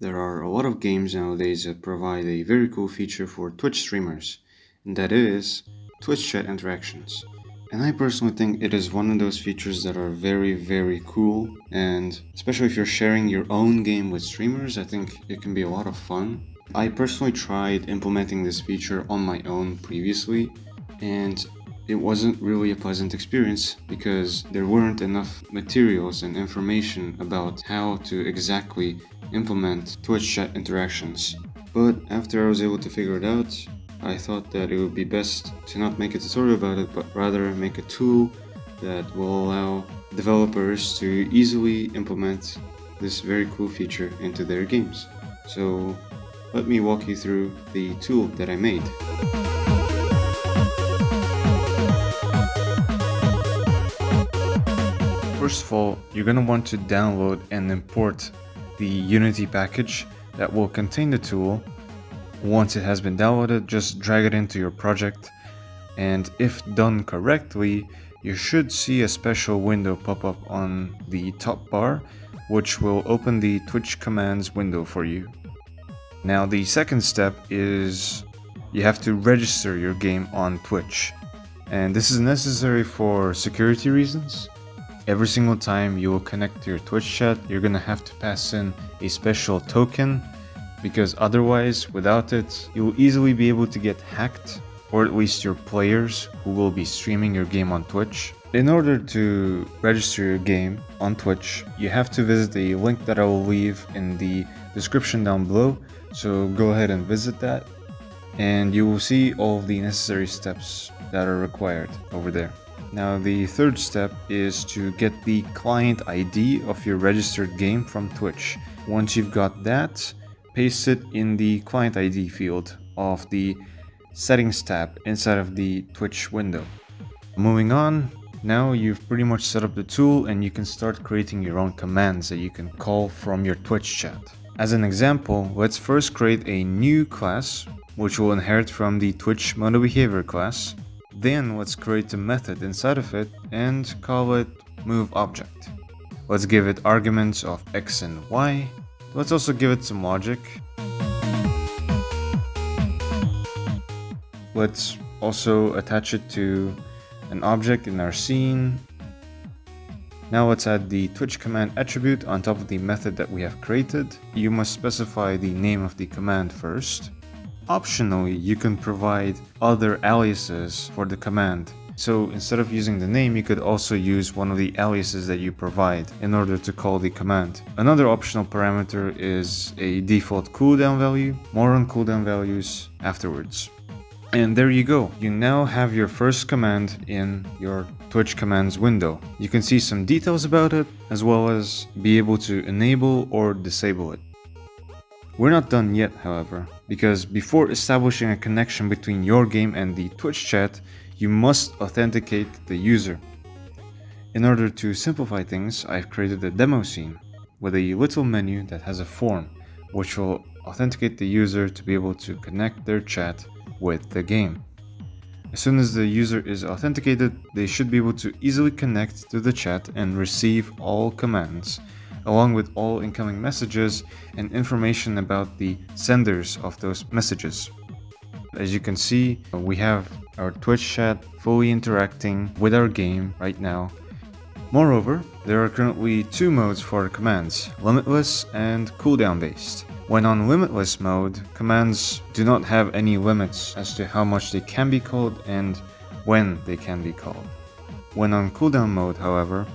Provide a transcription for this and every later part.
There are a lot of games nowadays that provide a very cool feature for Twitch streamers, and that is Twitch chat interactions. And I personally think it is one of those features that are very, very cool, and especially if you're sharing your own game with streamers, I think it can be a lot of fun. I personally tried implementing this feature on my own previously, and it wasn't really a pleasant experience because there weren't enough materials and information about how to exactly implement Twitch chat interactions. But after I was able to figure it out, I thought that it would be best to not make a tutorial about it, but rather make a tool that will allow developers to easily implement this very cool feature into their games. So let me walk you through the tool that I made. First of all, you're going to want to download and import the Unity package that will contain the tool once it has been downloaded, just drag it into your project and if done correctly, you should see a special window pop up on the top bar which will open the Twitch commands window for you. Now the second step is you have to register your game on Twitch and this is necessary for security reasons. Every single time you will connect to your Twitch chat, you're gonna have to pass in a special token because otherwise, without it, you will easily be able to get hacked, or at least your players who will be streaming your game on Twitch. In order to register your game on Twitch, you have to visit the link that I will leave in the description down below, so go ahead and visit that, and you will see all the necessary steps that are required over there. Now the third step is to get the client ID of your registered game from Twitch. Once you've got that, paste it in the client ID field of the settings tab inside of the Twitch window. Moving on, now you've pretty much set up the tool and you can start creating your own commands that you can call from your Twitch chat. As an example, let's first create a new class which will inherit from the Twitch MonoBehaviour class. Then let's create a method inside of it and call it move object. Let's give it arguments of x and y Let's also give it some logic. Let's also attach it to an object in our scene. Now let's add the Twitch command attribute on top of the method that we have created. You must specify the name of the command first. Optionally, you can provide other aliases for the command. So instead of using the name, you could also use one of the aliases that you provide in order to call the command. Another optional parameter is a default cooldown value, more on cooldown values afterwards. And there you go, you now have your first command in your Twitch commands window. You can see some details about it, as well as be able to enable or disable it. We're not done yet, however, because before establishing a connection between your game and the Twitch chat, you must authenticate the user. In order to simplify things, I've created a demo scene with a little menu that has a form which will authenticate the user to be able to connect their chat with the game. As soon as the user is authenticated, they should be able to easily connect to the chat and receive all commands, along with all incoming messages and information about the senders of those messages. As you can see, we have our Twitch chat fully interacting with our game right now. Moreover, there are currently two modes for commands, limitless and cooldown based. When on limitless mode, commands do not have any limits as to how much they can be called and when they can be called. When on cooldown mode, however,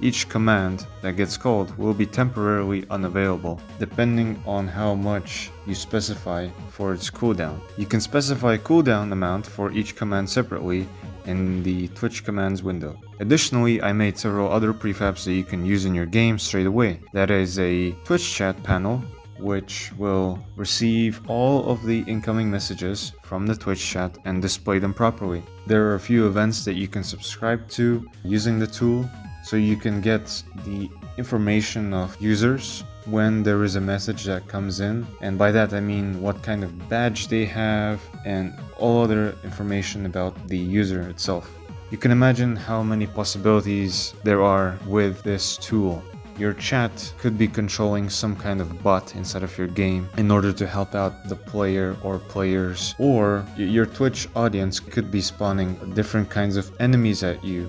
each command that gets called will be temporarily unavailable, depending on how much you specify for its cooldown. You can specify a cooldown amount for each command separately in the Twitch commands window. Additionally, I made several other prefabs that you can use in your game straight away. That is a Twitch chat panel which will receive all of the incoming messages from the Twitch chat and display them properly. There are a few events that you can subscribe to using the tool so you can get the information of users when there is a message that comes in and by that I mean what kind of badge they have and all other information about the user itself. You can imagine how many possibilities there are with this tool. your chat could be controlling some kind of bot inside of your game in order to help out the player or players, or your Twitch audience could be spawning different kinds of enemies at you.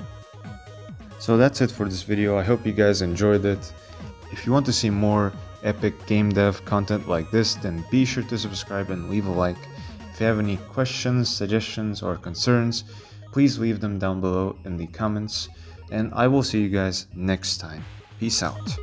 So that's it for this video, I hope you guys enjoyed it. If you want to see more epic game dev content like this, then be sure to subscribe and leave a like. If you have any questions, suggestions, or concerns, please leave them down below in the comments, and I will see you guys next time. Peace out.